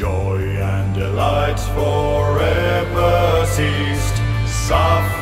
Joy and delights forever ceased. Suffering